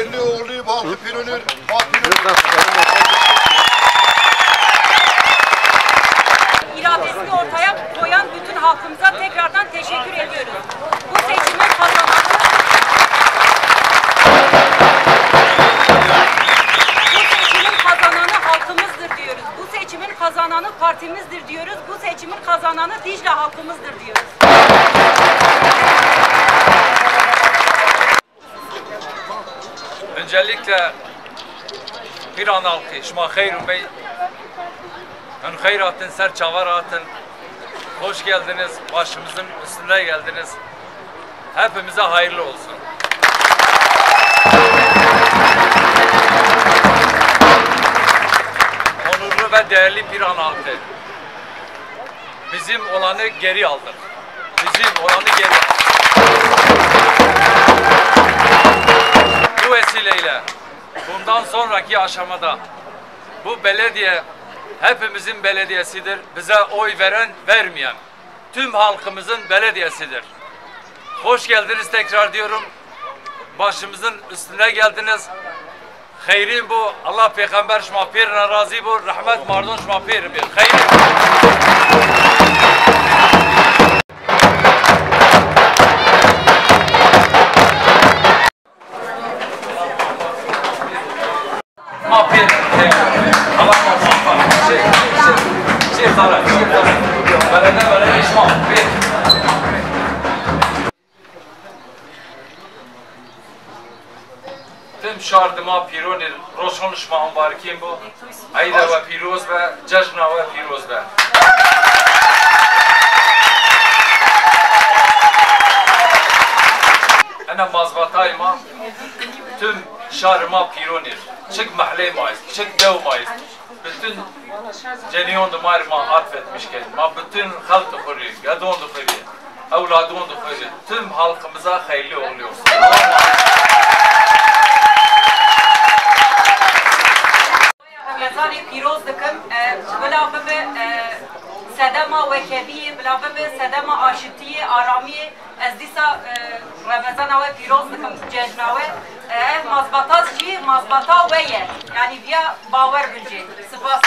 hayırlı oğlu. Ma pirun. iradesini ortaya koyan bütün halkımıza tekrardan teşekkür ediyoruz. Bu seçimin kazananı Bu seçimin kazananı halkımızdır diyoruz. Bu seçimin kazananı partimizdir diyoruz. Bu seçimin kazananı Dicle halkımızdır diyoruz. Öncelikle bir an halkı, şuma hayrun bey, ön hayratın, ser çavaratın, hoş geldiniz, başımızın üstüne geldiniz. Hepimize hayırlı olsun. Onurlu ve değerli bir an halkı. Bizim olanı geri aldık. Bizim olanı geri aldık. Bundan sonraki aşamada bu belediye hepimizin belediyesidir. Bize oy veren vermeyen tüm halkımızın belediyesidir. Hoş geldiniz tekrar diyorum. Başımızın üstüne geldiniz. Hayrin bu. Allah peygamber şuma pirine razı bu. Rahmet mardon şuma pir bir. Hayrin. Ma pir. Allah muhafaza. Şey, şey, şey, tara, şey, tara. Belede belede şuma pir. Tüm şardıma pironir roşon şma ambarkim bu. Ayda ve piroz ve cejna ve ve. Ana mazbatayma tüm şarıma pironir. Çık mahalle mayız, çık dev mayız. Bütün ceniyon da marma atfetmişken, ma bütün halk da kuri, gadon da kuri, evladon da kuri. Tüm halkımıza hayırlı oluyor. Ramazan پیروز دکم بلا به سدما و کبی بلا به سدما آشتی آرامی از دیسا رمضان و پیروز دکم جشنوه مزبطات چی؟ مزبطا ویه. یعنی بیا باور بجید سپاس.